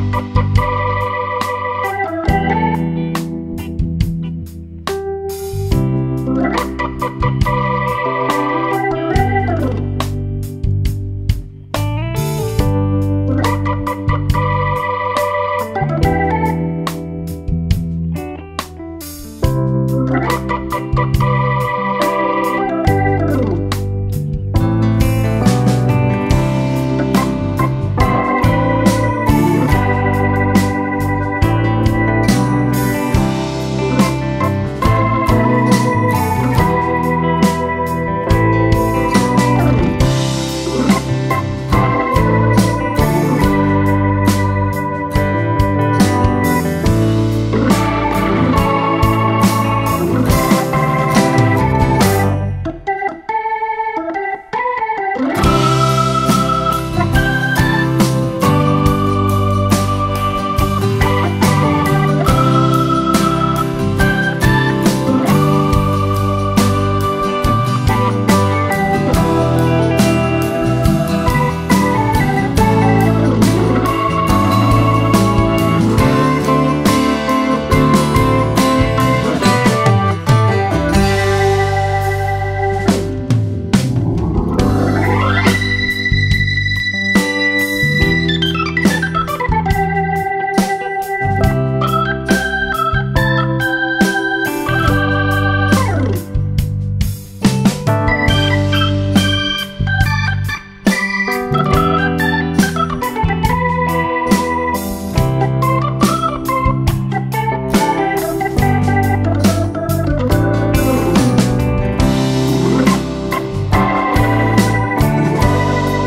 Música